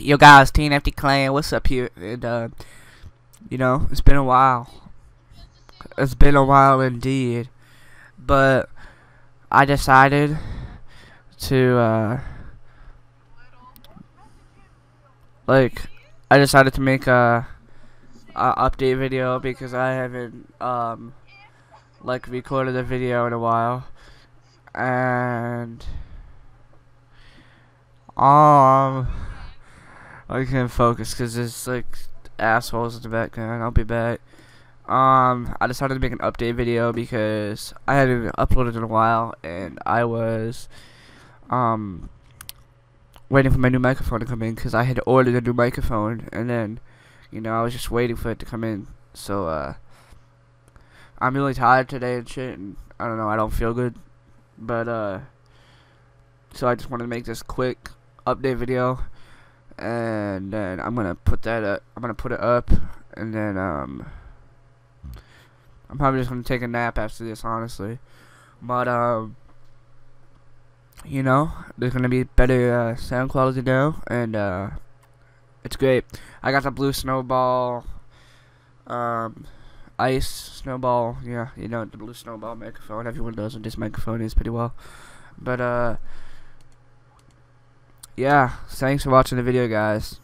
Yo guys, TNFT Clan, what's up here? And uh, you know, it's been a while. It's been a while indeed. But I decided to uh like I decided to make a, a update video because I haven't um like recorded a video in a while and um I can't focus because there's like assholes in the background. I'll be back. Um, I decided to make an update video because I hadn't uploaded in a while, and I was um waiting for my new microphone to come in because I had ordered a new microphone, and then you know I was just waiting for it to come in. So uh, I'm really tired today and shit, and I don't know. I don't feel good, but uh, so I just wanted to make this quick update video and then I'm gonna put that up. I'm gonna put it up, and then um, I'm probably just gonna take a nap after this, honestly. But um, you know, there's gonna be better uh, sound quality now, and uh, it's great. I got the blue snowball, um, ice snowball. Yeah, you know the blue snowball microphone. Everyone knows what this microphone is pretty well, but uh yeah, thanks for watching the video, guys.